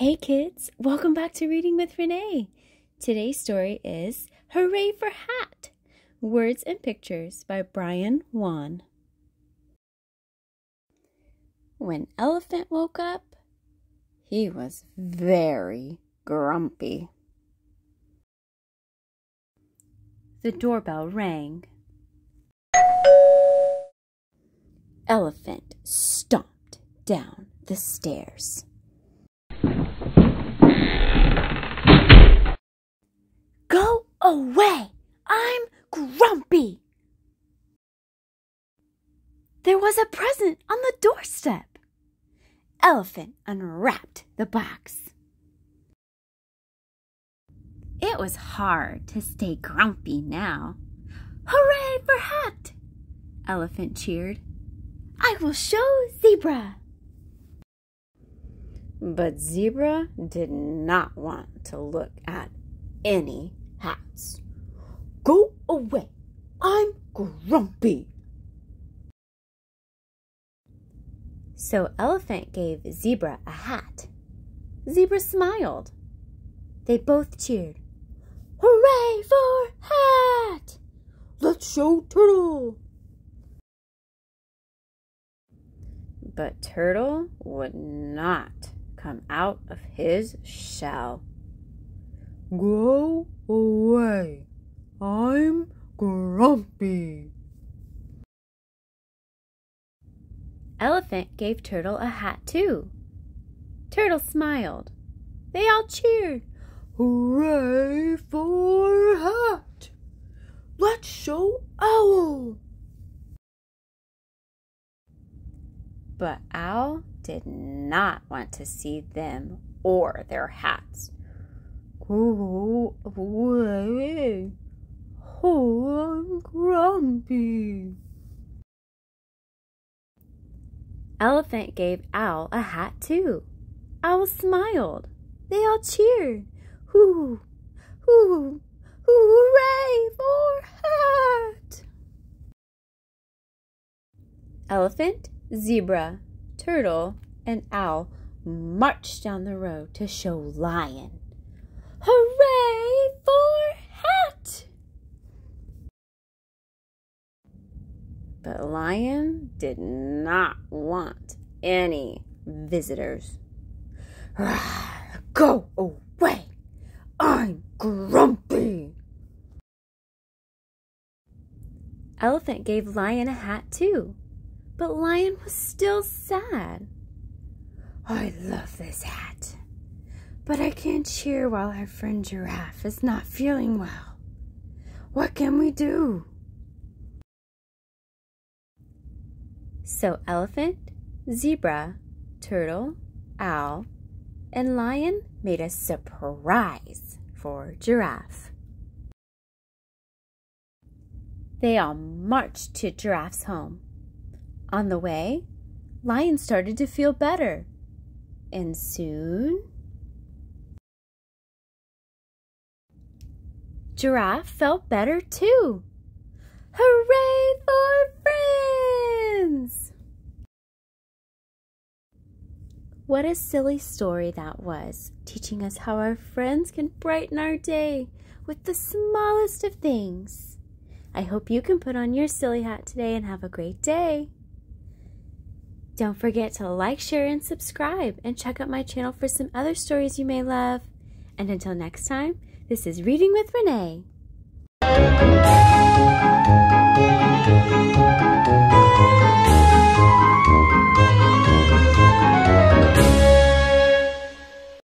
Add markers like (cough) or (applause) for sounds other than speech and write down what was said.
kids. Welcome back to Reading with Renee. Today's story is Hooray for Hat Words and Pictures by Brian Won. When Elephant woke up, he was very grumpy. The doorbell rang. Elephant stomped down the stairs. Go away! I'm grumpy! There was a present on the doorstep. Elephant unwrapped the box. It was hard to stay grumpy now. Hooray for Hat! Elephant cheered. I will show Zebra. But Zebra did not want to look at any hats. Go away. I'm grumpy. So Elephant gave Zebra a hat. Zebra smiled. They both cheered. Hooray for hat! Let's show Turtle. But Turtle would not come out of his shell. Go away. I'm grumpy. Elephant gave Turtle a hat too. Turtle smiled. They all cheered. Hooray for hat! Let's show Owl! But Owl did not want to see them or their hats. Go away. Oh, I'm grumpy. Elephant gave Owl a hat too. Owl smiled. They all cheered. Hoo, hoo, hooray for hat! Elephant, zebra, turtle, and owl marched down the road to show Lion. Hooray for hat! But Lion did not want any visitors. (sighs) Go away! I'm grumpy! Elephant gave Lion a hat too, but Lion was still sad. I love this hat, but I can't cheer while our friend Giraffe is not feeling well. What can we do? So Elephant, Zebra, Turtle, Owl, and Lion made a surprise for Giraffe. They all marched to Giraffe's home. On the way, Lion started to feel better. And soon, Giraffe felt better too. Hooray for friends! What a silly story that was, teaching us how our friends can brighten our day with the smallest of things. I hope you can put on your silly hat today and have a great day. Don't forget to like, share, and subscribe, and check out my channel for some other stories you may love. And until next time, this is Reading with Renee.